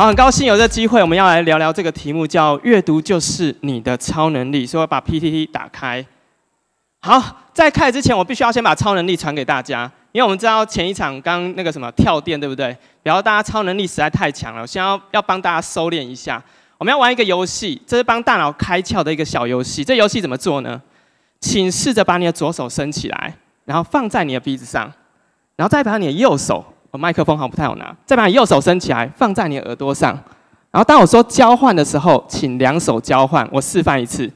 好，很高兴有这机会，我们要来聊聊这个题目，叫“阅读就是你的超能力”。所以我把 PPT 打开。好，在开始之前，我必须要先把超能力传给大家，因为我们知道前一场刚那个什么跳电，对不对？然后大家超能力实在太强了，我先要要帮大家收敛一下。我们要玩一个游戏，这是帮大脑开窍的一个小游戏。这游戏怎么做呢？请试着把你的左手伸起来，然后放在你的鼻子上，然后再把你的右手。我麦克风好像不太好拿，再把你右手伸起来，放在你耳朵上，然后当我说交换的时候，请两手交换。我示范一次。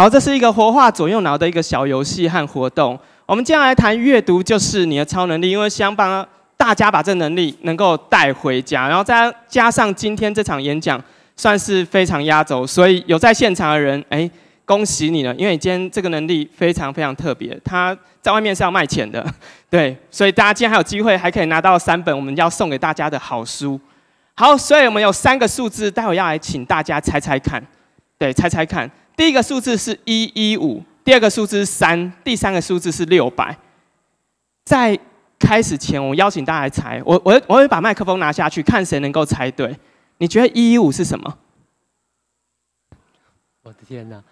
好，这是一个活化左右脑的一个小游戏和活动。我们接下来谈阅读，就是你的超能力，因为想帮大家把这能力能够带回家，然后再加上今天这场演讲算是非常压轴，所以有在现场的人，哎，恭喜你了，因为你今天这个能力非常非常特别，他在外面是要卖钱的，对，所以大家今天还有机会，还可以拿到三本我们要送给大家的好书。好，所以我们有三个数字，待会要来请大家猜猜看，对，猜猜看。第一个数字是一一五，第二个数字是三，第三个数字是六百。在开始前，我邀请大家来猜，我我我会把麦克风拿下去，看谁能够猜对。你觉得一一五是什么？我的天哪，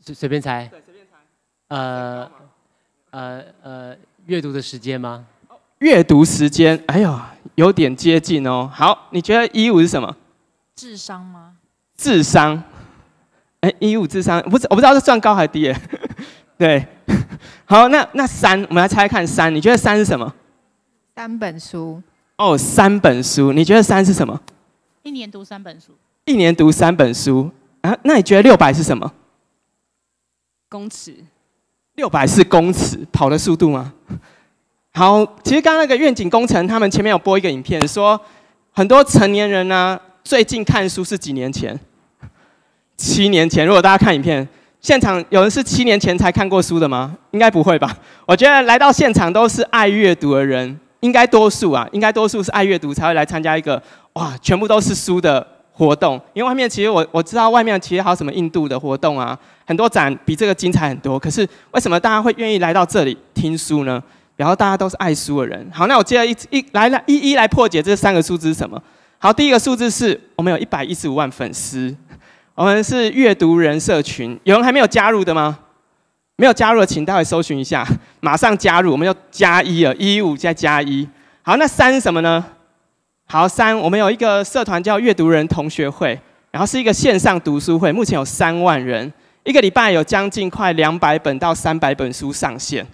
随随便猜。对，随便猜。呃呃呃，阅读的时间吗？阅读时间，哎呦，有点接近哦。好，你觉得一一五是什么？智商吗？智商。哎，一五至三不是，我不知道是算高还是低。对，好，那那三，我们来猜看三，你觉得三是什么？三本书。哦，三本书，你觉得三是什么？一年读三本书。一年读三本书啊？那你觉得六百是什么？公尺。六百是公尺跑的速度吗？好，其实刚刚那个愿景工程，他们前面有播一个影片，说很多成年人呢，最近看书是几年前？七年前，如果大家看影片，现场有人是七年前才看过书的吗？应该不会吧？我觉得来到现场都是爱阅读的人，应该多数啊，应该多数是爱阅读才会来参加一个哇，全部都是书的活动。因为外面其实我我知道外面其实还有什么印度的活动啊，很多展比这个精彩很多。可是为什么大家会愿意来到这里听书呢？然后大家都是爱书的人。好，那我接着一一来来一一来破解这三个数字是什么？好，第一个数字是我们有一百一十五万粉丝。我们是阅读人社群，有人还没有加入的吗？没有加入的，请待会搜寻一下，马上加入。我们要加一了，一五再加一。好，那三什么呢？好，三我们有一个社团叫阅读人同学会，然后是一个线上读书会，目前有三万人，一个礼拜有将近快两百本到三百本书上线。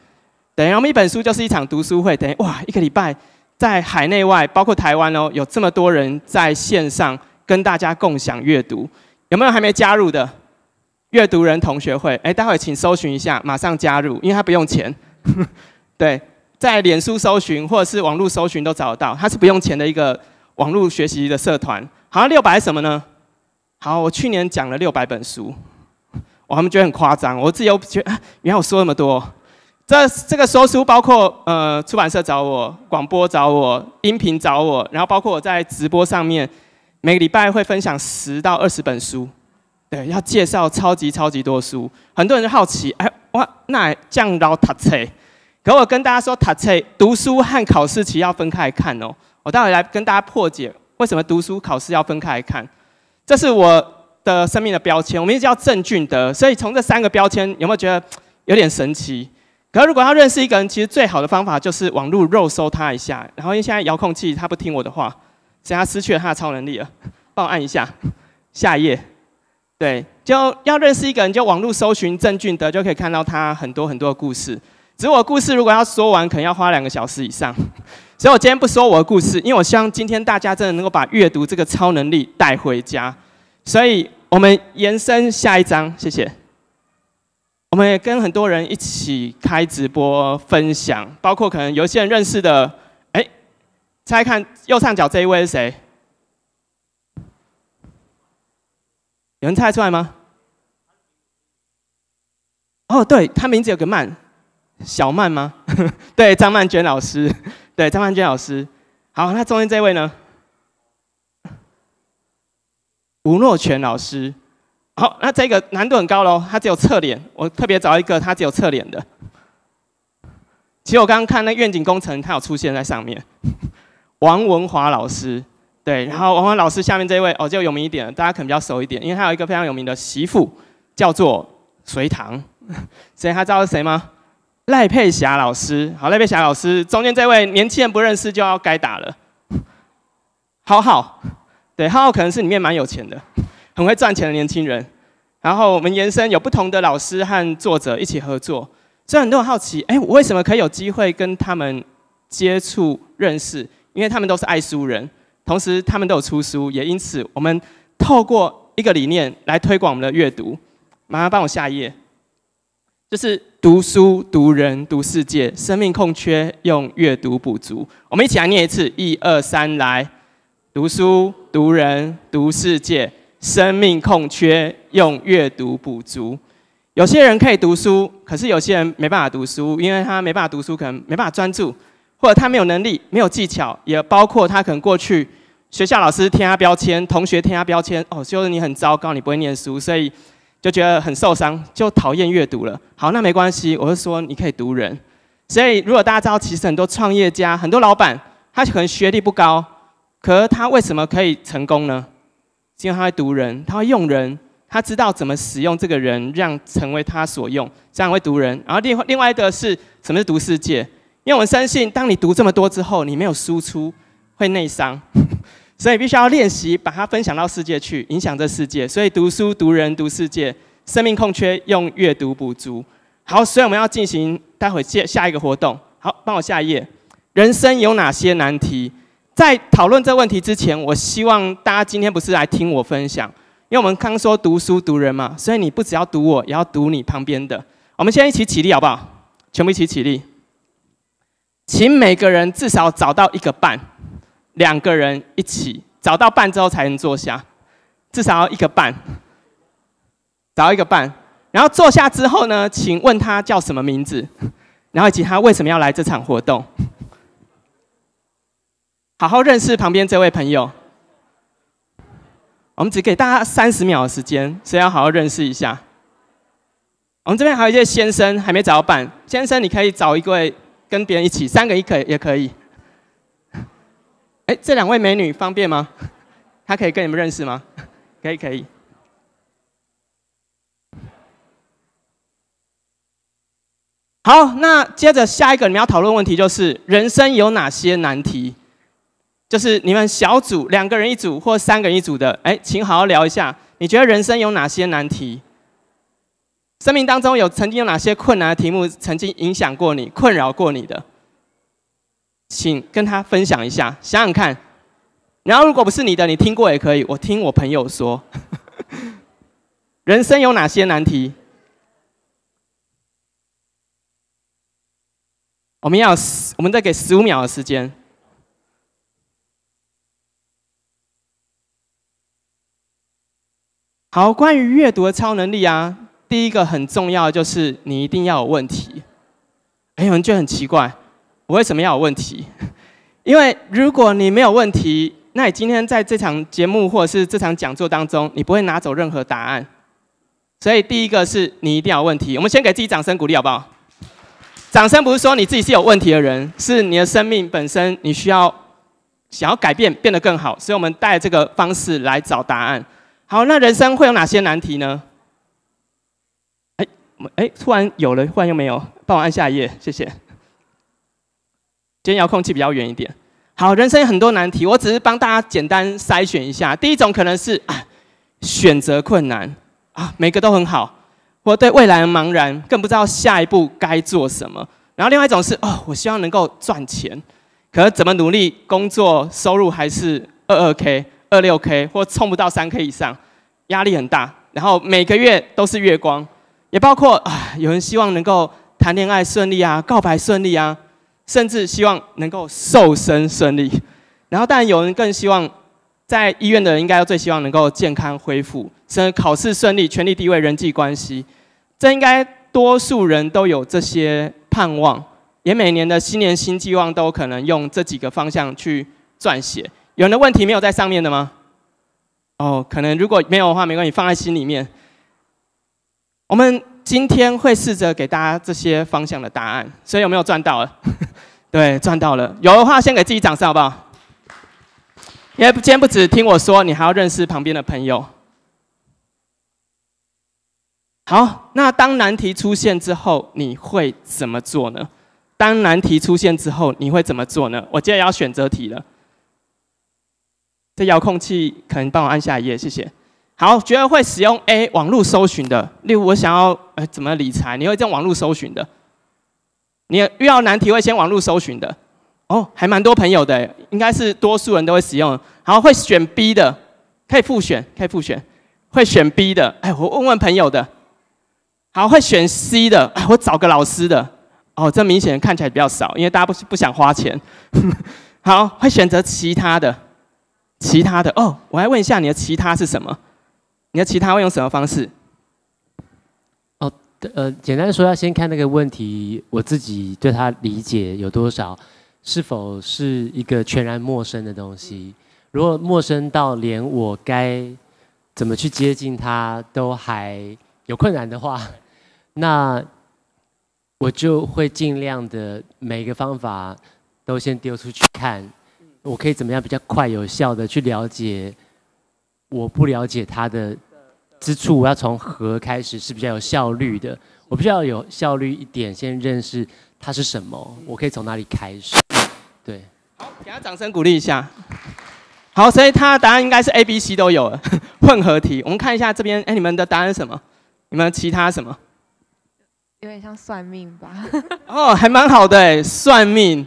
等于我们一本书就是一场读书会，等于哇，一个礼拜在海内外，包括台湾哦，有这么多人在线上跟大家共享阅读。有没有还没加入的阅读人同学会？哎，待会请搜寻一下，马上加入，因为它不用钱。对，在脸书搜寻或者是网络搜寻都找得到，它是不用钱的一个网络学习的社团。好，六百什么呢？好，我去年讲了六百本书，我他们觉得很夸张，我自己又觉得原来我说那么多。这这个说书包括呃出版社找我，广播找我，音频找我，然后包括我在直播上面。每个礼拜会分享十到二十本书，对，要介绍超级超级多书。很多人就好奇，哎，哇，那降到读册？可我跟大家说，读册读书和考试其实要分开看哦。我待会来跟大家破解为什么读书考试要分开看。这是我的生命的标签，我名字叫郑俊德。所以从这三个标签，有没有觉得有点神奇？可如果要认识一个人，其实最好的方法就是网络肉搜他一下。然后因为现在遥控器他不听我的话。现在失去了他的超能力了，帮我按一下下一页。对，就要认识一个人，就网络搜寻郑俊德，就可以看到他很多很多的故事。只是我故事如果要说完，可能要花两个小时以上，所以我今天不说我的故事，因为我希望今天大家真的能够把阅读这个超能力带回家。所以我们延伸下一章，谢谢。我们也跟很多人一起开直播分享，包括可能有些人认识的，猜看右上角这一位是谁？有人猜出来吗？哦，对他名字有个曼，小曼吗？对，张曼娟老师，对，张曼娟老师。好，那中间这位呢？吴若权老师。好，那这个难度很高喽，他只有侧脸，我特别找一个他只有侧脸的。其实我刚刚看那愿景工程，他有出现在上面。王文华老师。对，然后王文老师下面这位哦，就有名一点，大家可能比较熟一点，因为他有一个非常有名的媳妇，叫做隋唐，所以他知道是谁吗？赖佩霞老师。好，赖佩霞老师，中间这位年轻人不认识就要该打了。浩浩，对，浩浩可能是里面蛮有钱的，很会赚钱的年轻人。然后我们延伸有不同的老师和作者一起合作，所以很多人好奇，哎，我为什么可以有机会跟他们接触认识？因为他们都是爱书人。同时，他们都有出书，也因此，我们透过一个理念来推广我们的阅读。麻烦帮我下一页，就是读书、读人、读世界，生命空缺用阅读补足。我们一起来念一次，一二三，来！读书、读人、读世界，生命空缺用阅读补足。有些人可以读书，可是有些人没办法读书，因为他没办法读书，可能没办法专注，或者他没有能力、没有技巧，也包括他可能过去。学校老师添加标签，同学添加标签，哦，就是你很糟糕，你不会念书，所以就觉得很受伤，就讨厌阅读了。好，那没关系，我是说你可以读人。所以如果大家知道，其实很多创业家、很多老板，他可能学历不高，可是他为什么可以成功呢？因为他会读人，他会用人，他知道怎么使用这个人，让成为他所用，这样会读人。然后另外另外一个是什么是读世界？因为我们相信，当你读这么多之后，你没有输出，会内伤。所以必须要练习，把它分享到世界去，影响这世界。所以读书、读人、读世界，生命空缺用阅读补足。好，所以我们要进行待会下下一个活动。好，帮我下一页。人生有哪些难题？在讨论这问题之前，我希望大家今天不是来听我分享，因为我们刚说读书读人嘛，所以你不只要读我，也要读你旁边的。我们先一起起立好不好？全部一起起立，请每个人至少找到一个伴。两个人一起找到伴之后才能坐下，至少要一个伴，找一个伴，然后坐下之后呢，请问他叫什么名字，然后以及他为什么要来这场活动，好好认识旁边这位朋友。我们只给大家三十秒的时间，所以要好好认识一下。我们这边还有一些先生还没找到伴，先生你可以找一位跟别人一起，三个一可也可以。哎，这两位美女方便吗？她可以跟你们认识吗？可以，可以。好，那接着下一个你们要讨论问题就是人生有哪些难题？就是你们小组两个人一组或三个人一组的，哎，请好好聊一下，你觉得人生有哪些难题？生命当中有曾经有哪些困难的题目曾经影响过你、困扰过你的？请跟他分享一下，想想看。然后如果不是你的，你听过也可以。我听我朋友说，人生有哪些难题？我们要，我们再给十五秒的时间。好，关于阅读的超能力啊，第一个很重要就是你一定要有问题。哎，有人觉得很奇怪。我为什么要有问题？因为如果你没有问题，那你今天在这场节目或者是这场讲座当中，你不会拿走任何答案。所以第一个是你一定要有问题。我们先给自己掌声鼓励好不好？掌声不是说你自己是有问题的人，是你的生命本身你需要想要改变变得更好。所以我们带这个方式来找答案。好，那人生会有哪些难题呢？哎，突然有了，忽然又没有，帮我按下一页，谢谢。今天遥控器比较远一点。好，人生有很多难题，我只是帮大家简单筛选一下。第一种可能是啊，选择困难啊，每个都很好，或对未来茫然，更不知道下一步该做什么。然后另外一种是哦，我希望能够赚钱，可是怎么努力工作，收入还是二二 k、二六 k，或冲不到三 k 以上，压力很大，然后每个月都是月光，也包括啊，有人希望能够谈恋爱顺利啊，告白顺利啊，甚至希望能够瘦身顺利。然后，当然有人更希望，在医院的人应该最希望能够健康恢复，甚至考试顺利、权力地位、人际关系。这应该多数人都有这些盼望，也每年的新年新希望都可能用这几个方向去撰写。有人的问题没有在上面的吗？哦，可能如果没有的话，没关系，放在心里面。我们今天会试着给大家这些方向的答案，所以有没有赚到了？对，赚到了。有的话，先给自己掌声好不好？因为今天不止听我说，你还要认识旁边的朋友。好，那当难题出现之后，你会怎么做呢？当难题出现之后，你会怎么做呢？我接着要选择题了。这遥控器可能帮我按下一页，谢谢。好，觉得会使用 A 网络搜寻的，例如我想要呃怎么理财，你会用网络搜寻的。你遇到难题会先网络搜寻的。哦，还蛮多朋友的，应该是多数人都会使用。好，会选 B 的，可以复选，可以复选。会选 B 的，哎，我问问朋友的。好，会选 C 的，哎，我找个老师的。哦，这明显看起来比较少，因为大家不不想花钱。好，会选择其他的，其他的。哦，我来问一下你的其他是什么？你的其他会用什么方式？哦，呃，简单说，要先看那个问题，我自己对他理解有多少，是否是一个全然陌生的东西？如果陌生到连我该怎么去接近他都还有困难的话，那我就会尽量的每个方法都先丢出去看，我可以怎么样比较快有效的去了解我不了解它的之处，我要从何开始是比较有效率的，我比较有效率一点，先认识它是什么，我可以从哪里开始？对，好，给他掌声鼓励一下。好，所以他的答案应该是 A、B、C 都有了，混合题。我们看一下这边，哎，你们的答案是什么？你们其他什么？有点像算命吧。哦，还蛮好的哎，算命。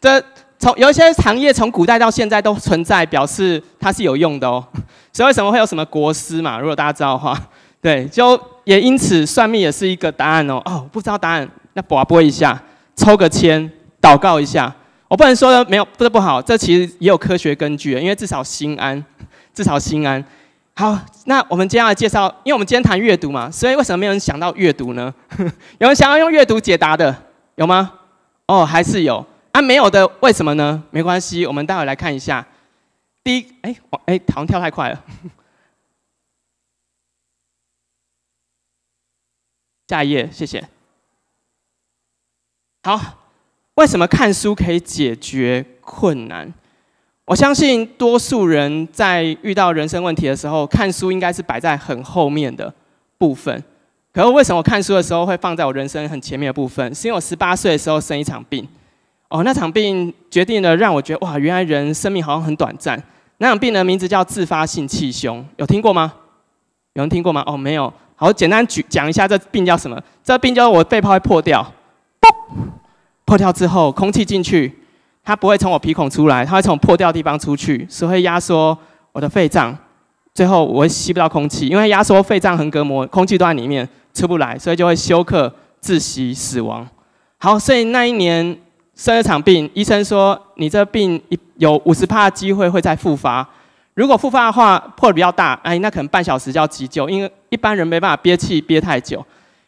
这从有一些行业从古代到现在都存在，表示它是有用的哦。所以为什么会有什么国师嘛？如果大家知道的话，对，就也因此算命也是一个答案哦。哦，不知道答案，那拨拨一下，抽个签，祷告一下。我不能说没有，不是不好，这其实也有科学根据，因为至少心安，至少心安。好，那我们接下来介绍，因为我们今天谈阅读嘛，所以为什么没有人想到阅读呢？有人想要用阅读解答的，有吗？哦，还是有啊？没有的，为什么呢？没关系，我们待会来看一下。第一，哎，我哎，好像跳太快了。下一页，谢谢。好，为什么看书可以解决困难？我相信多数人在遇到人生问题的时候，看书应该是摆在很后面的部分。可是为什么我看书的时候会放在我人生很前面的部分？是因为我十八岁的时候生一场病。哦，那场病决定了让我觉得哇，原来人生命好像很短暂。那场病的名字叫自发性气胸，有听过吗？有人听过吗？哦，没有。好，简单举讲一下这病叫什么？这病叫我肺泡会破掉，破掉之后空气进去。它不会从我鼻孔出来，它会从破掉的地方出去，所以会压缩我的肺脏，最后我会吸不到空气，因为压缩肺脏横膈膜，空气都在里面出不来，所以就会休克、窒息、死亡。好，所以那一年生了场病，医生说你这病有五十帕的机会会再复发，如果复发的话破的比较大，哎，那可能半小时就要急救，因为一般人没办法憋气憋太久。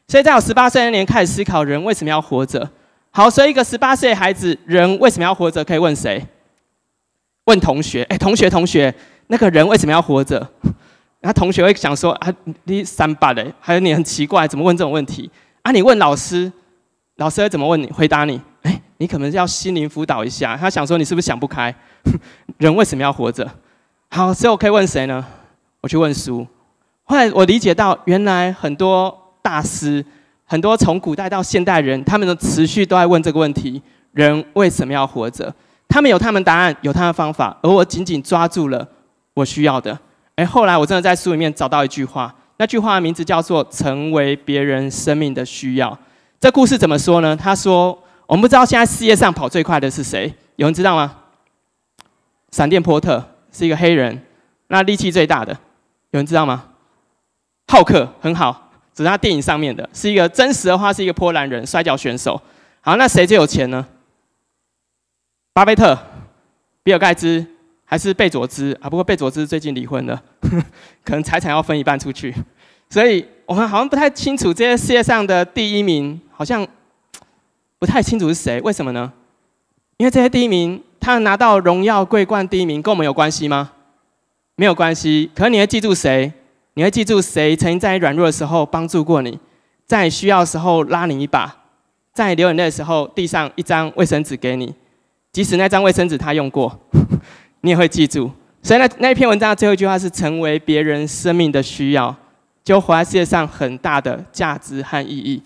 所以在我十八岁那年开始思考人为什么要活着。好，所以一个十八岁孩子，人为什么要活着？可以问谁？问同学。哎，同学，同学，那个人为什么要活着？那同学会想说啊，你三八的，还有你很奇怪，怎么问这种问题？啊，你问老师，老师会怎么问你？回答你？你可能要心灵辅导一下。他想说你是不是想不开？人为什么要活着？好，所以我可以问谁呢？我去问书。后来我理解到，原来很多大师。很多从古代到现代人，他们的持续都在问这个问题：人为什么要活着？他们有他们答案，有他的方法，而我紧紧抓住了我需要的。哎，后来我真的在书里面找到一句话，那句话的名字叫做“成为别人生命的需要”。这故事怎么说呢？他说：“我们不知道现在世界上跑最快的是谁？有人知道吗？”闪电波特是一个黑人，那力气最大的，有人知道吗？浩克很好，只是他电影上面的，是一个真实的话是一个波兰人摔跤选手。好，那谁最有钱呢？巴菲特、比尔盖茨还是贝佐兹啊？不过贝佐兹最近离婚了，可能财产要分一半出去。所以我们好像不太清楚这些世界上的第一名，好像不太清楚是谁？为什么呢？因为这些第一名，他拿到荣耀桂冠第一名，跟我们有关系吗？没有关系。可是你会记住谁？你会记住谁曾经在你软弱的时候帮助过你，在需要的时候拉你一把，在流眼泪的时候递上一张卫生纸给你。即使那张卫生纸他用过，你也会记住。所以那那一篇文章的最后一句话是：成为别人生命的需要，就活在世界上很大的价值和意义。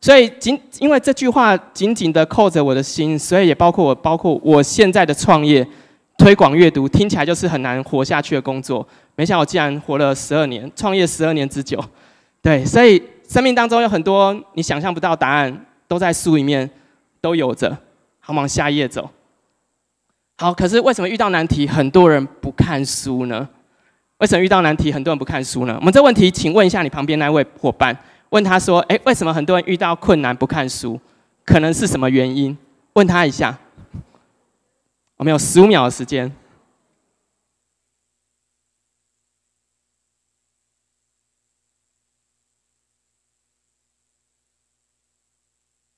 所以仅因为这句话紧紧的扣着我的心，所以也包括我，包括我现在的创业、推广阅读，听起来就是很难活下去的工作。没想到我竟然活了十二年，创业十二年之久。对，所以生命当中有很多你想象不到答案，都在书里面都有着。好，往下一页走。好，可是为什么遇到难题，很多人不看书呢？为什么遇到难题，很多人不看书呢？我们这问题，请问一下你旁边那位伙伴，问他说：“哎，为什么很多人遇到困难不看书？可能是什么原因？”问他一下。我们有十五秒的时间。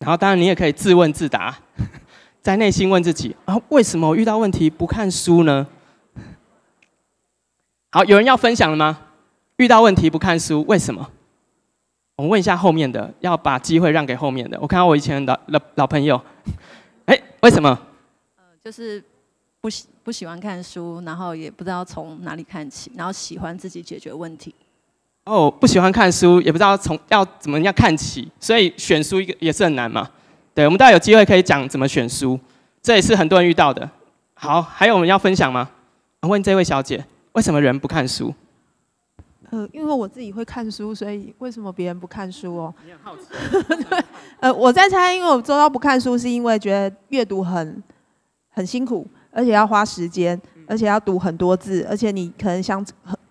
然后，当然你也可以自问自答。在内心问自己啊，为什么我遇到问题不看书呢？好，有人要分享了吗？遇到问题不看书，为什么？我们问一下后面的，要把机会让给后面的。我看到我以前的老老朋友，哎，为什么？呃，就是不喜不喜欢看书，然后也不知道从哪里看起，然后喜欢自己解决问题。哦，不喜欢看书，也不知道从要怎么样看起，所以选书一个也是很难嘛。对，我们大家有机会可以讲怎么选书，这也是很多人遇到的。好，还有我们要分享吗？问这位小姐，为什么人不看书？呃，因为我自己会看书，所以为什么别人不看书哦？你很好奇。呃，我在猜，因为我周遭不看书，是因为觉得阅读很很辛苦，而且要花时间，而且要读很多字，而且你可能想，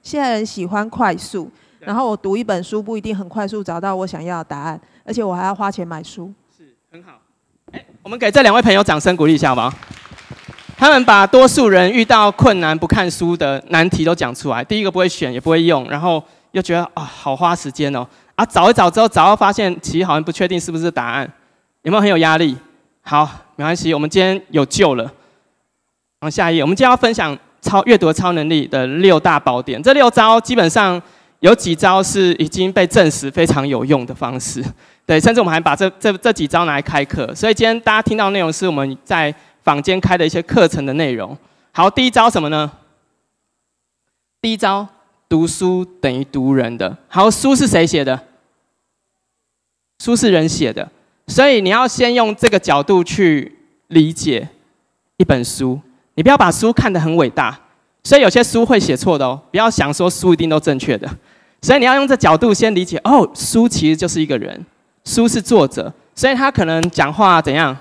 现在人喜欢快速，然后我读一本书不一定很快速找到我想要的答案，而且我还要花钱买书。是很好，哎，我们给这两位朋友掌声鼓励一下好不好？他们把多数人遇到困难不看书的难题都讲出来。第一个不会选，也不会用，然后又觉得啊，好花时间哦。啊，找一找之后，找到发现其实好像不确定是不是答案，有没有很有压力？好，没关系，我们今天有救了。往下一页，我们今天要分享超阅读超能力的六大宝典。这六招基本上有几招是已经被证实非常有用的方式。对，甚至我们还把这这这几招拿来开课，所以今天大家听到内容是我们在坊间开的一些课程的内容。好，第一招什么呢？第一招，读书等于读人的。好，书是谁写的？书是人写的，所以你要先用这个角度去理解一本书，你不要把书看得很伟大，所以有些书会写错的哦。不要想说书一定都正确的，所以你要用这角度先理解哦，书其实就是一个人。书是作者，所以他可能讲话怎样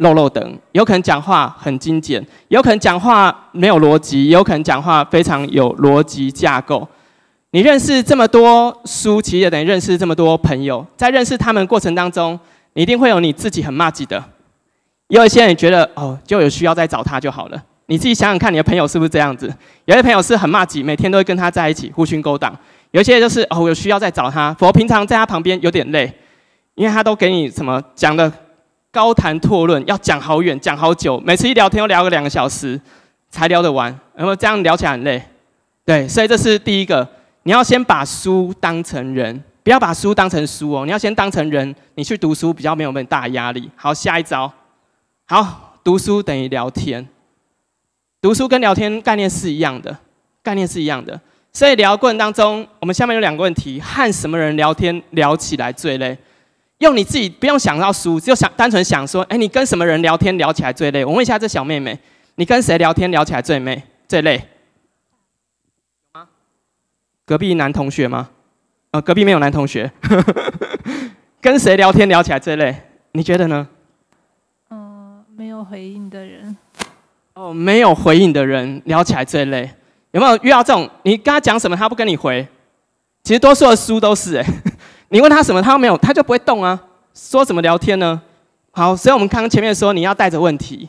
漏漏等，有可能讲话很精简，有可能讲话没有逻辑，有可能讲话非常有逻辑架构。你认识这么多书，其实也等于认识这么多朋友，在认识他们过程当中，你一定会有你自己很骂己的，有一些人觉得哦，就有需要再找他就好了。你自己想想看，你的朋友是不是这样子？有些朋友是很骂己，每天都会跟他在一起狐群勾当；有些就是哦，有需要再找他，否则平常在他旁边有点累。因为他都给你什么讲的高谈阔论，要讲好远，讲好久，每次一聊天要聊个两个小时才聊得完，然后这样聊起来很累。对，所以这是第一个，你要先把书当成人，不要把书当成书哦，你要先当成人，你去读书比较没有那么大压力。好，下一招，好，读书等于聊天，读书跟聊天概念是一样的，概念是一样的。所以聊过程当中，我们下面有两个问题：和什么人聊天聊起来最累？用你自己不用想到书，只有想单纯想说，哎，你跟什么人聊天聊起来最累？我问一下这小妹妹，你跟谁聊天聊起来最累？最累？啊？隔壁男同学吗？呃，隔壁没有男同学。跟谁聊天聊起来最累？你觉得呢？嗯，没有回应的人。哦，没有回应的人聊起来最累。有没有遇到这种？你跟他讲什么，他不跟你回？其实多数的书都是哎，你问他什么，他都没有，他就不会动啊。说什么聊天呢？好，所以我们刚刚前面说你要带着问题，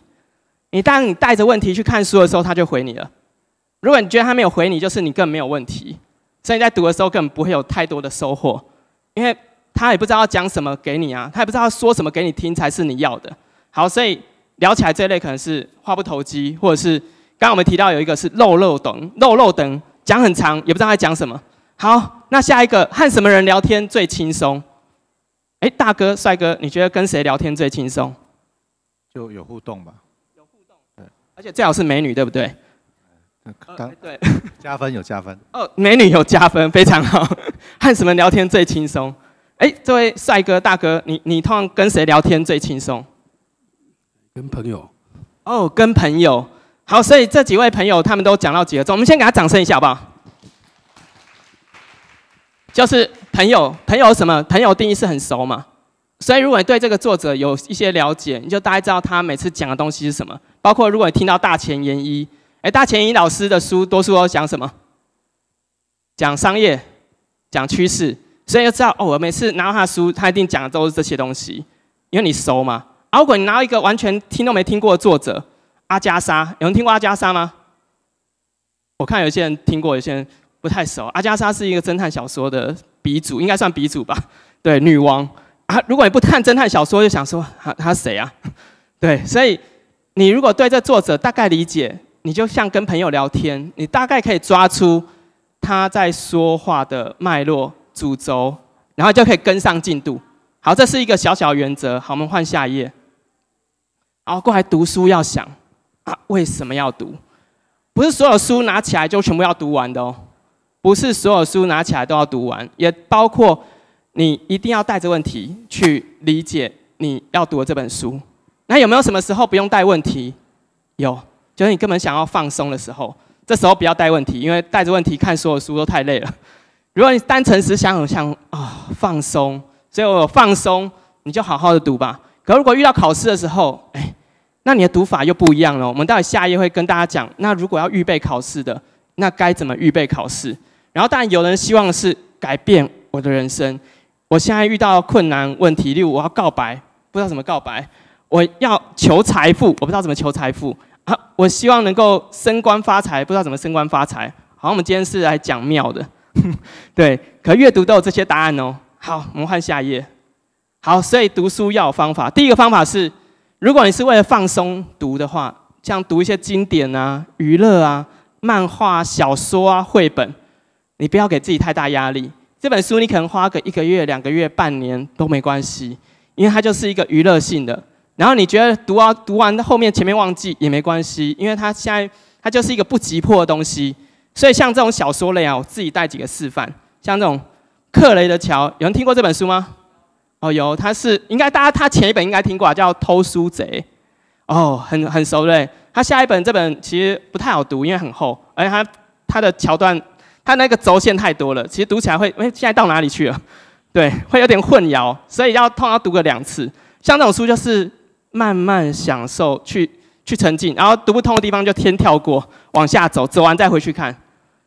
你当你带着问题去看书的时候，他就回你了。如果你觉得他没有回你，就是你根本没有问题，所以在读的时候根本不会有太多的收获，因为他也不知道要讲什么给你啊，他也不知道说什么给你听才是你要的。好，所以聊起来这类可能是话不投机，或者是刚刚我们提到有一个是漏漏等漏漏等讲很长，也不知道在讲什么。好，那下一个和什么人聊天最轻松？哎，大哥帅哥，你觉得跟谁聊天最轻松？就有互动吧。有互动，对，而且最好是美女，对不对？刚对，加分有加分。哦，美女有加分，非常好。和什么聊天最轻松？哎，这位帅哥大哥，你你通常跟谁聊天最轻松？跟朋友。哦，跟朋友。好，所以这几位朋友他们都讲到几个钟，我们先给他掌声一下，好不好？就是朋友，朋友什么？朋友定义是很熟嘛。所以如果你对这个作者有一些了解，你就大概知道他每次讲的东西是什么。包括如果你听到大前研一，哎，大前研一老师的书多数都讲什么？讲商业，讲趋势。所以就知道哦，我每次拿到他的书，他一定讲的都是这些东西，因为你熟嘛。如果你拿到一个完全听都没听过的作者阿加莎，有人听过阿加莎吗？我看有些人听过，有些人不太熟。阿加莎是一个侦探小说的鼻祖，应该算鼻祖吧？对，女王啊。如果你不看侦探小说，就想说她她谁啊？对，所以你如果对这作者大概理解，你就像跟朋友聊天，你大概可以抓出他在说话的脉络。主轴，然后就可以跟上进度。好，这是一个小小原则。好，我们换下一页。然后过来读书要想啊，为什么要读？不是所有书拿起来就全部要读完的哦。不是所有书拿起来都要读完，也包括你一定要带着问题去理解你要读的这本书。那有没有什么时候不用带问题？有，就是你根本想要放松的时候，这时候不要带问题，因为带着问题看所有书都太累了。如果你单纯是想想啊放松，所以我放松，你就好好的读吧。可如果遇到考试的时候，哎，那你的读法又不一样了。我们待会下一页会跟大家讲，那如果要预备考试的，那该怎么预备考试？然后当然有人希望是改变我的人生。我现在遇到困难问题，例如我要告白，不知道怎么告白；我要求财富，我不知道怎么求财富。啊，我希望能够升官发财，不知道怎么升官发财。好，我们今天是来讲庙的。对，可阅读都有这些答案哦。好，我们换下一页。好，所以读书要有方法。第一个方法是，如果你是为了放松读的话，像读一些经典啊、娱乐啊、漫画、小说啊、绘本，你不要给自己太大压力。这本书你可能花个一个月、两个月、半年都没关系，因为它就是一个娱乐性的。然后你觉得读完读完后面前面忘记也没关系，因为它现在它就是一个不急迫的东西。所以像这种小说类啊，我自己带几个示范。像这种《克雷的桥》，有人听过这本书吗？哦，有，它是应该大家他前一本应该听过啊，叫《偷书贼》。哦，很很熟嘞。他下一本这本其实不太好读，因为很厚，而且它它的桥段，它那个轴线太多了，其实读起来会，哎，现在到哪里去了？对，会有点混淆，所以要通常读个两次。像这种书就是慢慢享受去。去沉浸，然后读不通的地方就先跳过，往下走，走完再回去看。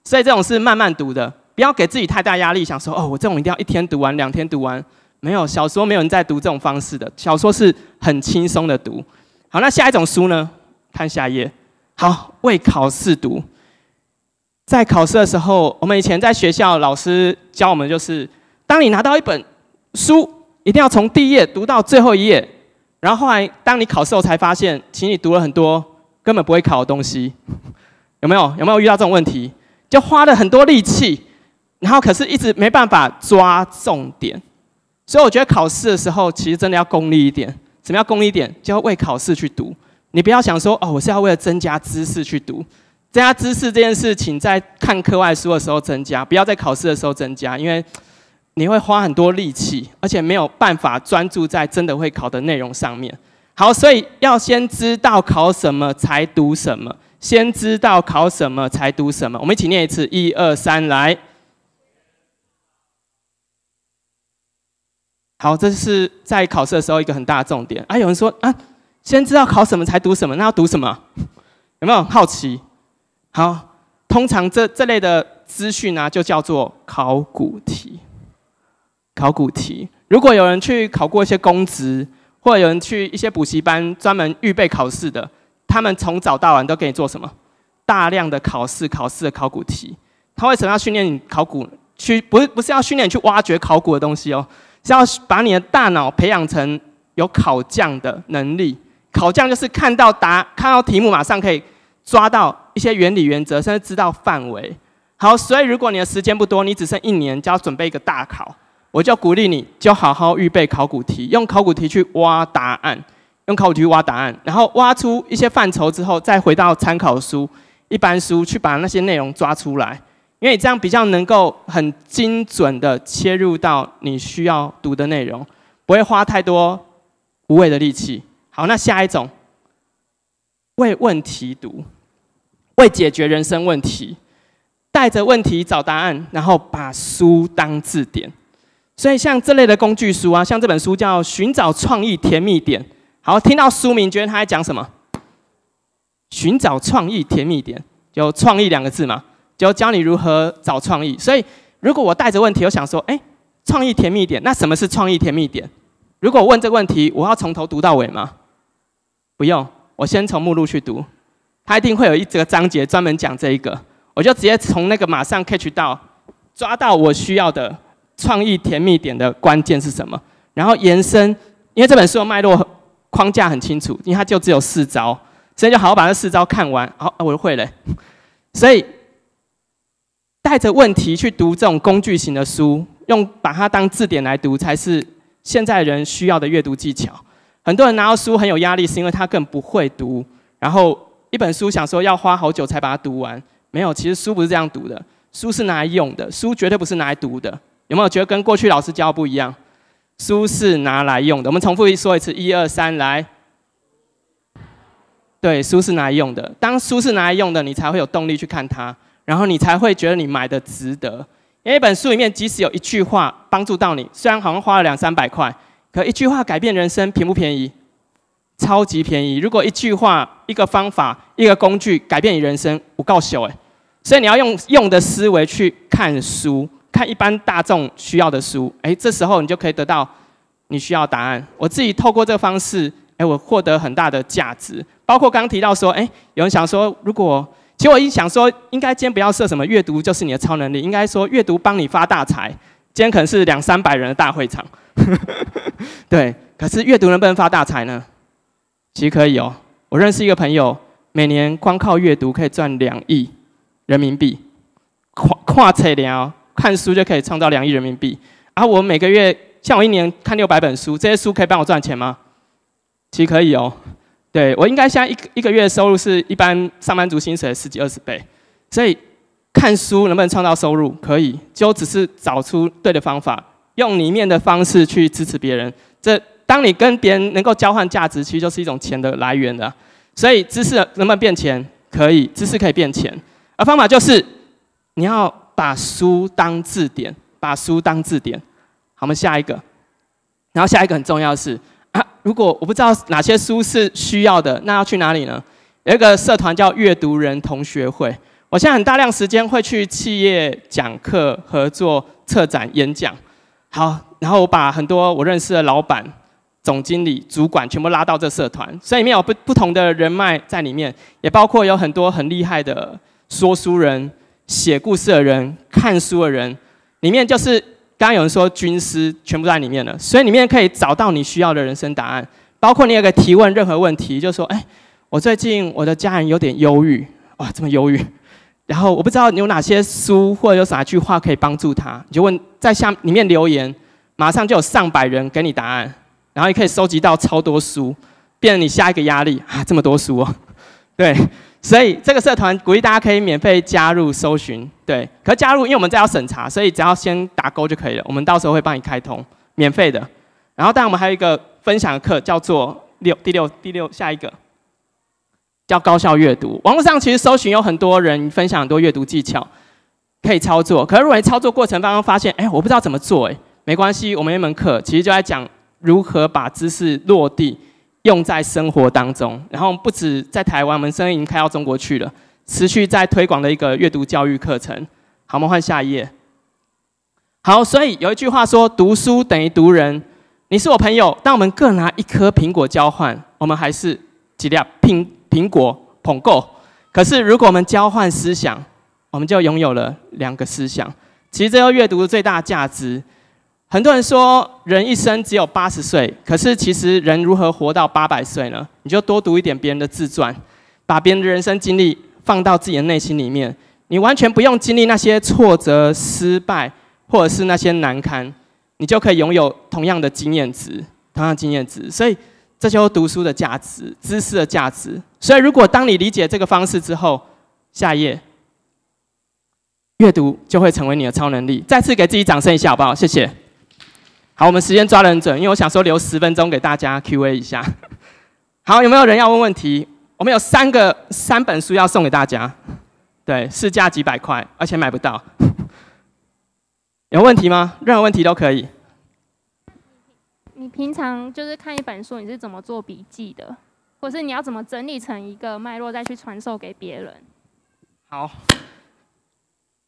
所以这种是慢慢读的，不要给自己太大压力，想说哦，我这种一定要一天读完，两天读完。没有小说，没有人在读这种方式的，小说是很轻松的读。好，那下一种书呢？看下一页。好，为考试读。在考试的时候，我们以前在学校老师教我们，就是当你拿到一本书，一定要从第一页读到最后一页。然后后来，当你考试后才发现，其实你读了很多根本不会考的东西，有没有？有没有遇到这种问题？就花了很多力气，然后可是一直没办法抓重点。所以我觉得考试的时候，其实真的要功利一点。怎么样功利一点？就要为考试去读。你不要想说，哦，我是要为了增加知识去读。增加知识这件事，情在看课外书的时候增加，不要在考试的时候增加，因为。你会花很多力气，而且没有办法专注在真的会考的内容上面。好，所以要先知道考什么才读什么，先知道考什么才读什么。我们一起念一次，一二三，来。好，这是在考试的时候一个很大的重点。啊，有人说啊，先知道考什么才读什么，那要读什么？有没有好奇？好，通常这这类的。资讯啊，就叫做考古题。考古题，如果有人去考过一些公职，或者有人去一些补习班专门预备考试的，他们从早到晚都给你做什么？大量的考试，考试的考古题。他为什么要训练你考古？去不是不是要训练你去挖掘考古的东西哦，是要把你的大脑培养成有考匠的能力。考匠就是看到答看到题目，马上可以抓到一些原理原则，甚至知道范围。好，所以如果你的时间不多，你只剩一年就要准备一个大考，我就鼓励你就好好预备考古题，用考古题去挖答案，用考古题挖答案，然后挖出一些范畴之后，再回到参考书、一般书去把那些内容抓出来。因为你这样比较能够很精准的切入到你需要读的内容，不会花太多无谓的力气。好，那下一种，为问题读，为解决人生问题，带着问题找答案，然后把书当字典。所以像这类的工具书啊，像这本书叫《寻找创意甜蜜点》。好，听到书名，觉得他在讲什么？寻找创意甜蜜点，有“创意”两个字嘛？就教你如何找创意。所以，如果我带着问题，我想说，哎，创意甜蜜点，那什么是创意甜蜜点？如果问这个问题，我要从头读到尾吗？不用，我先从目录去读，他一定会有一个章节专门讲这一个，我就直接从那个马上 catch 到，抓到我需要的创意甜蜜点的关键是什么，然后延伸，因为这本书的脉络框架很清楚，因为它就只有四招，所以就好好把这四招看完，好，我就会了，所以。带着问题去读这种工具型的书，用把它当字典来读，才是现在人需要的阅读技巧。很多人拿到书很有压力，是因为他更不会读。然后一本书想说要花好久才把它读完，没有，其实书不是这样读的，书是拿来用的，书绝对不是拿来读的。有没有觉得跟过去老师教不一样？书是拿来用的。我们重复说一次，一二三，来。对，书是拿来用的。当书是拿来用的，你才会有动力去看它。然后你才会觉得你买的值得，因为一本书里面即使有一句话帮助到你，虽然好像花了两三百块，可一句话改变人生，便不便宜？超级便宜！如果一句话、一个方法、一个工具改变你人生，我告诉哎，所以你要用用的思维去看书，看一般大众需要的书，哎，这时候你就可以得到你需要答案。我自己透过这个方式，哎，我获得很大的价值。包括刚提到说，哎，有人想说，如果其实我一想说，应该今天不要设什么阅读就是你的超能力，应该说阅读帮你发大财。今天可能是两三百人的大会场，对。可是阅读能不能发大财呢？其实可以哦。我认识一个朋友，每年光靠阅读可以赚两亿人民币，跨跨册聊看书就可以创造两亿人民币。然后我每个月，像我一年看六百本书，这些书可以帮我赚钱吗？其实可以哦。对我应该现在一一个月收入是一般上班族薪水十几二十倍，所以看书能不能创造收入？可以，就只是找出对的方法，用里面的方式去支持别人。这当你跟别人能够交换价值，其实就是一种钱的来源的。所以知识能不能变钱？可以，知识可以变钱。而方法就是你要把书当字典，把书当字典。好，我们下一个。然后下一个很重要的是。啊，如果我不知道哪些书是需要的，那要去哪里呢？有一个社团叫阅读人同学会。我现在很大量时间会去企业讲课、合作、策展、演讲。好，然后我把很多我认识的老板、总经理、主管全部拉到这社团，所以里面有不不同的人脉在里面，也包括有很多很厉害的说书人、写故事的人、看书的人，里面就是。刚刚有人说军师全部在里面了，所以里面可以找到你需要的人生答案，包括你有个提问任何问题，就说：哎，我最近我的家人有点忧郁，哇，这么忧郁，然后我不知道你有哪些书或者有哪句话可以帮助他，你就问在下里面留言，马上就有上百人给你答案，然后也可以收集到超多书，变成你下一个压力啊，这么多书哦，对。所以这个社团鼓励大家可以免费加入搜寻，对。可加入，因为我们在要审查，所以只要先打勾就可以了。我们到时候会帮你开通，免费的。然后，当然我们还有一个分享课，叫做六第六第六下一个，叫高效阅读。网络上其实搜寻有很多人分享很多阅读技巧，可以操作。可是如果你操作过程当中发现，哎，我不知道怎么做，哎，没关系，我们一门课其实就在讲如何把知识落地。用在生活当中，然后不止在台湾，我们现在已经开到中国去了，持续在推广的一个阅读教育课程。好，我们换下一页。好，所以有一句话说，读书等于读人。你是我朋友，但我们各拿一颗苹果交换，我们还是几粒苹苹果捧够。可是如果我们交换思想，我们就拥有了两个思想。其实这个阅读的最大价值。很多人说人一生只有八十岁，可是其实人如何活到八百岁呢？你就多读一点别人的自传，把别人的人生经历放到自己的内心里面，你完全不用经历那些挫折、失败，或者是那些难堪，你就可以拥有同样的经验值，同样经验值。所以这就是读书的价值，知识的价值。所以如果当你理解这个方式之后，下一页，阅读就会成为你的超能力。再次给自己掌声一下，好不好？谢谢。好，我们时间抓得很准，因为我想说留十分钟给大家 Q&A 一下。好，有没有人要问问题？我们有三个三本书要送给大家，对，市价几百块，而且买不到。有问题吗？任何问题都可以。你平常就是看一本书，你是怎么做笔记的？或是你要怎么整理成一个脉络，再去传授给别人？好，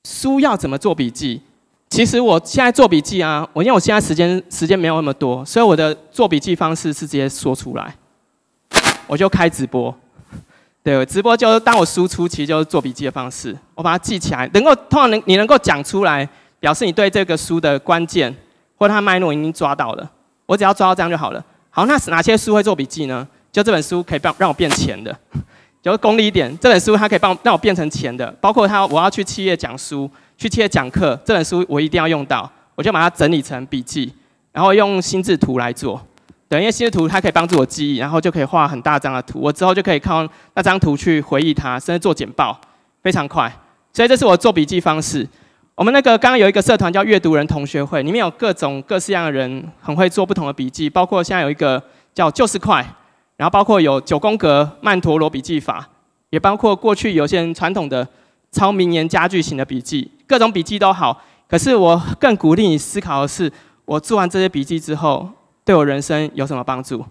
书要怎么做笔记？其实我现在做笔记啊，我因为我现在时间时间没有那么多，所以我的做笔记方式是直接说出来，我就开直播。对，直播就是当我输出，其实就是做笔记的方式。我把它记起来，能够通常能你能够讲出来，表示你对这个书的关键或它脉络已经抓到了。我只要抓到这样就好了。好，那哪些书会做笔记呢？就这本书可以帮让我变钱的，就是功利一点，这本书它可以帮让我变成钱的，包括它我要去企业讲书。去切讲课，这本书我一定要用到，我就把它整理成笔记，然后用心智图来做。对，因为心智图它可以帮助我记忆，然后就可以画很大张的图，我之后就可以靠那张图去回忆它，甚至做简报，非常快。所以这是我做笔记方式。我们那个刚刚有一个社团叫阅读人同学会，里面有各种各式样的人，很会做不同的笔记，包括现在有一个叫就是快，然后包括有九宫格曼陀罗笔记法，也包括过去有些人传统的超名言佳句型的笔记。各种笔记都好，可是我更鼓励你思考的是：我做完这些笔记之后，对我人生有什么帮助？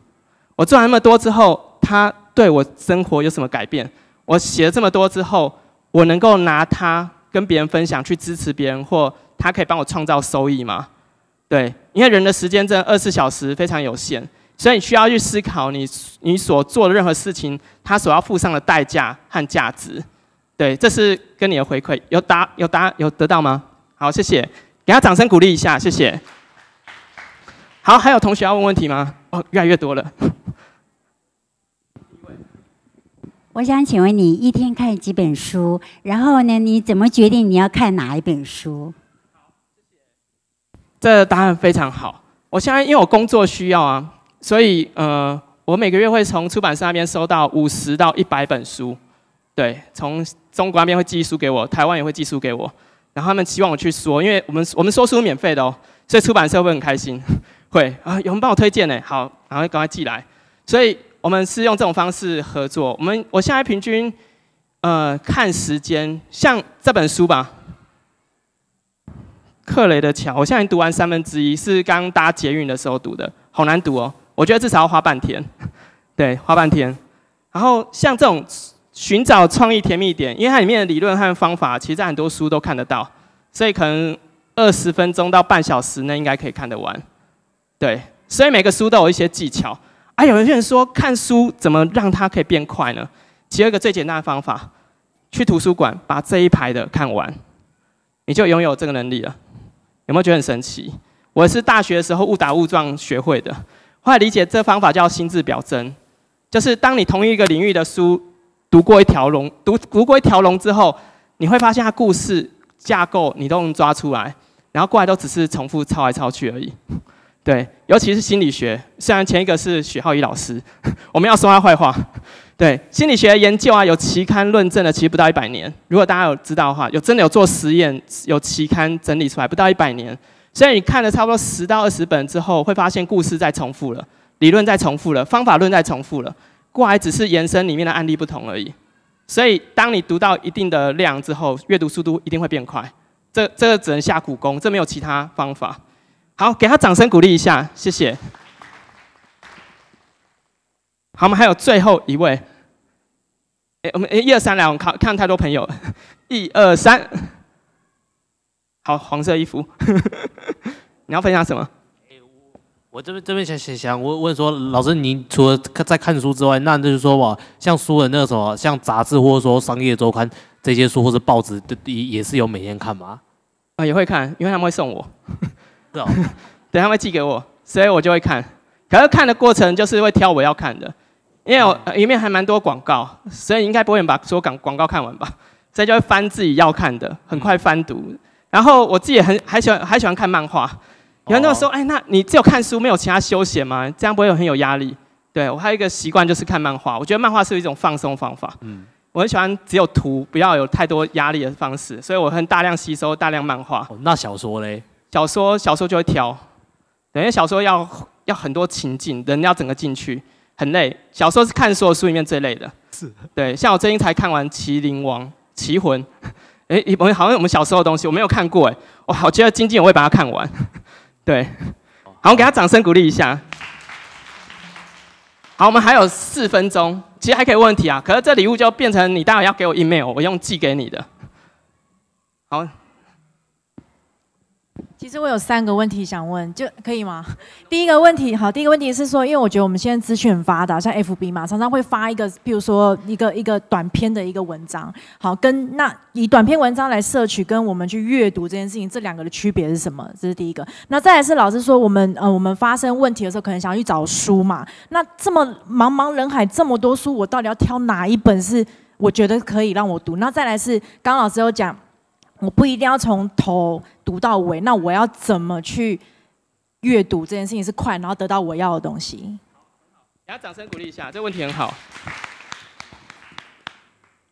我做完那么多之后，它对我生活有什么改变？我写了这么多之后，我能够拿它跟别人分享，去支持别人，或它可以帮我创造收益吗？对，因为人的时间真的二十四小时非常有限，所以你需要去思考你你所做的任何事情，它所要付上的代价和价值。对，这是跟你的回馈，有答有答有得到吗？好，谢谢，给他掌声鼓励一下，谢谢。好，还有同学要问问题吗？哦，越来越多了。我想请问你一天看几本书？然后呢，你怎么决定你要看哪一本书？这答案非常好。我现在因为我工作需要啊，所以呃，我每个月会从出版社那边收到五十到一百本书。对，从中国那边会寄书给我，台湾也会寄书给我，然后他们希望我去说，因为我们我们说书免费的哦，所以出版社会很开心，会啊，有人帮我推荐呢，好，然后赶快寄来，所以我们是用这种方式合作。我们我现在平均呃看时间，像这本书吧，《克雷的桥》，我现在读完三分之一，是刚搭捷运的时候读的，好难读哦，我觉得至少要花半天，对，花半天。然后像这种。寻找创意甜蜜点，因为它里面的理论和方法，其实在很多书都看得到，所以可能二十分钟到半小时内应该可以看得完。对，所以每个书都有一些技巧。啊，有些人说看书怎么让它可以变快呢？其实一个最简单的方法，去图书馆把这一排的看完，你就拥有这个能力了。有没有觉得很神奇？我是大学的时候误打误撞学会的，后来理解这方法叫心智表征，就是当你同一个领域的书。读过一条龙，读读过一条龙之后，你会发现它故事架构你都能抓出来，然后过来都只是重复抄来抄去而已。对，尤其是心理学，虽然前一个是许浩宇老师，我们要说他坏话。对，心理学研究啊，有期刊论证的，其实不到一百年。如果大家有知道的话，有真的有做实验，有期刊整理出来，不到一百年。所以你看了差不多十到二十本之后，会发现故事在重复了，理论在重复了，方法论在重复了。过来只是延伸里面的案例不同而已，所以当你读到一定的量之后，阅读速度一定会变快。这这个只能下苦功，这没有其他方法。好，给他掌声鼓励一下，谢谢。好，我们还有最后一位。哎，我们一二三来，我们看看太多朋友。一二三，好，黄色衣服。你要分享什么？我这边这边想想想问问说，老师，您除了看在看书之外，那就是说吧，像书的那个什么，像杂志或者说商业周刊这些书，或者报纸，也也是有每天看吗？啊，也会看，因为他们会送我。是哦，对，他们会寄给我，所以我就会看。可是看的过程就是会挑我要看的，因为我呃里面还蛮多广告，所以应该不会把所有广广告看完吧？所以就会翻自己要看的，很快翻读。然后我自己也很还喜欢还喜欢看漫画。有人跟我说：“哎，那你只有看书，没有其他休闲吗？这样不会有很有压力？”对我还有一个习惯就是看漫画，我觉得漫画是一种放松方法。嗯，我很喜欢只有图，不要有太多压力的方式，所以我很大量吸收大量漫画。那小说嘞？小说小说就会挑，等于小说要要很多情境，人要整个进去，很累。小说是看所有书里面最累的。是。对，像我最近才看完《麒麟王》《奇魂》，哎，我好像我们小时候的东西我没有看过，哎，我好觉得经纪人会把它看完。对，好，我们给他掌声鼓励一下。好，我们还有四分钟，其实还可以问问题啊。可是这礼物就变成你待会要给我 email，我用寄给你的。好。其实我有三个问题想问，就可以吗？第一个问题，好，第一个问题是说，因为我觉得我们现在资讯很发达，像 FB 嘛，常常会发一个，比如说一个一个短篇的一个文章，好，跟那以短篇文章来摄取，跟我们去阅读这件事情，这两个的区别是什么？这是第一个。那再来是老师说，我们呃，我们发生问题的时候，可能想要去找书嘛？那这么茫茫人海这么多书，我到底要挑哪一本是我觉得可以让我读？那再来是刚老师有讲。我不一定要从头读到尾，那我要怎么去阅读这件事情是快，然后得到我要的东西？大家掌声鼓励一下，这个问题很好。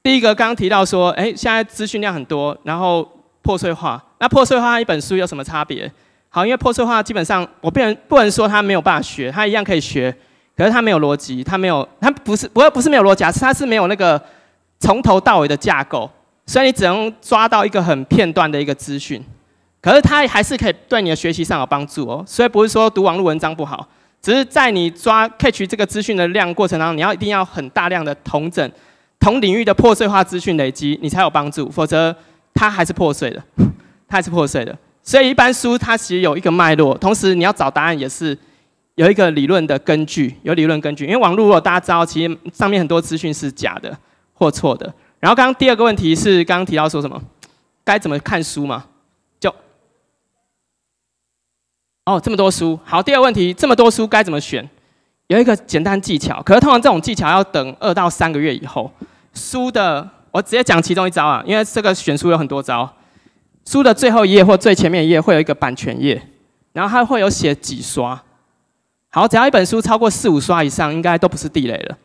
第一个刚刚提到说，哎，现在资讯量很多，然后破碎化。那破碎化一本书有什么差别？好，因为破碎化基本上我不能不能说它没有办法学，它一样可以学，可是它没有逻辑，它没有，它不是不会不是没有逻辑，是它是没有那个从头到尾的架构。所以你只能抓到一个很片段的一个资讯，可是它还是可以对你的学习上有帮助哦。所以不是说读网络文章不好，只是在你抓 catch 这个资讯的量过程当中，你要一定要很大量的同整、同领域的破碎化资讯累积，你才有帮助。否则它还是破碎的，它还是破碎的。所以一般书它其实有一个脉络，同时你要找答案也是有一个理论的根据，有理论根据。因为网络如果大家知道，其实上面很多资讯是假的或错的。然后刚刚第二个问题是刚刚提到说什么？该怎么看书嘛？就哦，这么多书。好，第二个问题，这么多书该怎么选？有一个简单技巧，可是通常这种技巧要等二到三个月以后。书的，我直接讲其中一招啊，因为这个选书有很多招。书的最后一页或最前面一页会有一个版权页，然后它会有写几刷。好，只要一本书超过四五刷以上，应该都不是地雷了。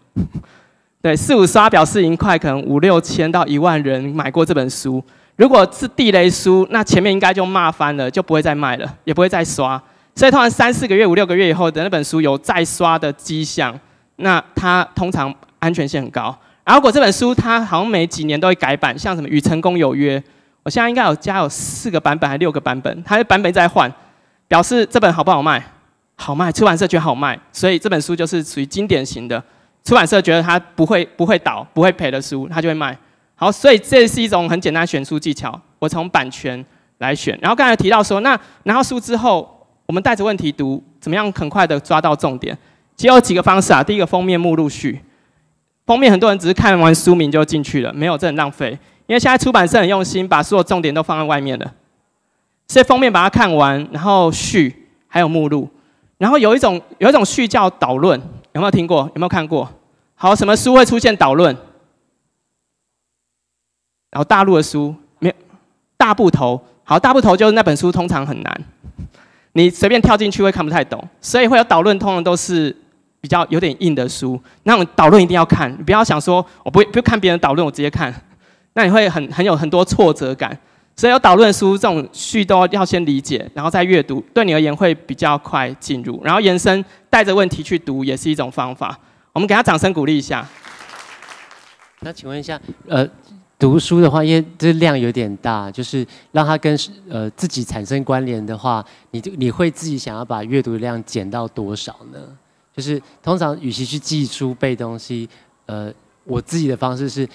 对，四五刷表示已经快可能五六千到一万人买过这本书。如果是地雷书，那前面应该就骂翻了，就不会再卖了，也不会再刷。所以通常三四个月、五六个月以后的那本书有再刷的迹象，那它通常安全性很高。然后如果这本书它好像每几年都会改版，像什么《与成功有约》，我现在应该有加有四个版本还是六个版本，它的版本在换，表示这本好不好卖？好卖，出版社觉得好卖，所以这本书就是属于经典型的。出版社觉得它不会不会倒不会赔的书，它就会卖。好，所以这是一种很简单选书技巧。我从版权来选，然后刚才提到说，那拿到书之后，我们带着问题读，怎么样很快的抓到重点？其实有几个方式啊。第一个封面目录序，封面很多人只是看完书名就进去了，没有，这很浪费。因为现在出版社很用心，把所有重点都放在外面了。所以封面把它看完，然后序还有目录，然后有一种有一种序叫导论。有没有听过？有没有看过？好，什么书会出现导论？然后大陆的书没有大部头。好，大部头就是那本书通常很难，你随便跳进去会看不太懂，所以会有导论，通常都是比较有点硬的书。那种导论一定要看，你不要想说我不不看别人导论，我直接看，那你会很很有很多挫折感。所以有导论书这种序都要先理解，然后再阅读，对你而言会比较快进入。然后延伸带着问题去读也是一种方法。我们给他掌声鼓励一下。那请问一下，呃，读书的话，因为这量有点大，就是让它跟呃自己产生关联的话，你就你会自己想要把阅读量减到多少呢？就是通常与其去记书背东西，呃，我自己的方式是，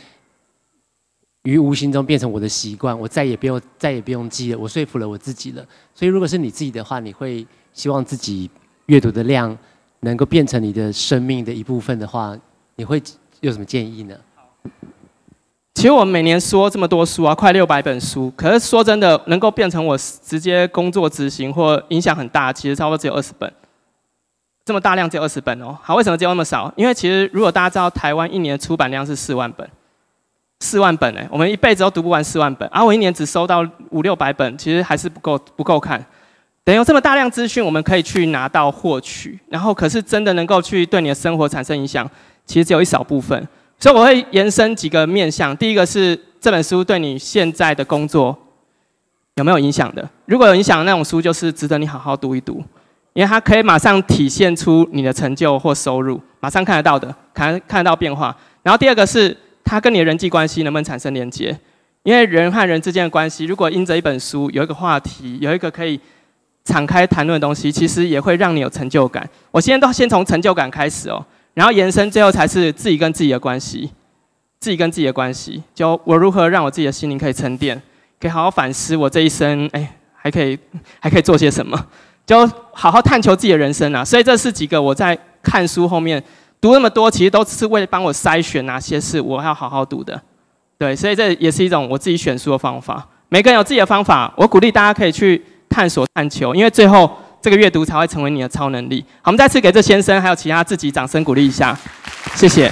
于无形中变成我的习惯，我再也不用再也不用记了，我说服了我自己了。所以如果是你自己的话，你会希望自己阅读的量能够变成你的生命的一部分的话，你会有什么建议呢？其实我每年说这么多书啊，快六百本书，可是说真的，能够变成我直接工作执行或影响很大，其实差不多只有二十本。这么大量只有二十本哦，好，为什么只有那么少？因为其实如果大家知道，台湾一年出版量是四万本，四万本哎，我们一辈子都读不完四万本，而我一年只收到五六百本，其实还是不够不够看。等有这么大量资讯，我们可以去拿到获取，然后可是真的能够去对你的生活产生影响，其实只有一少部分。所以我会延伸几个面向，第一个是这本书对你现在的工作有没有影响的？如果有影响，那种书就是值得你好好读一读。因为它可以马上体现出你的成就或收入，马上看得到的，看看得到变化。然后第二个是它跟你的人际关系能不能产生连接？因为人和人之间的关系，如果因着一本书有一个话题，有一个可以敞开谈论的东西，其实也会让你有成就感。我现在都先从成就感开始哦，然后延伸，最后才是自己跟自己的关系，自己跟自己的关系。就我如何让我自己的心灵可以沉淀，可以好好反思我这一生，哎，还可以还可以做些什么。就好好探求自己的人生啊！所以这是几个我在看书后面读那么多，其实都是为了帮我筛选哪些是我要好好读的。对，所以这也是一种我自己选书的方法。每个人有自己的方法，我鼓励大家可以去探索探求，因为最后这个阅读才会成为你的超能力。好，我们再次给这先生还有其他自己掌声鼓励一下，谢谢。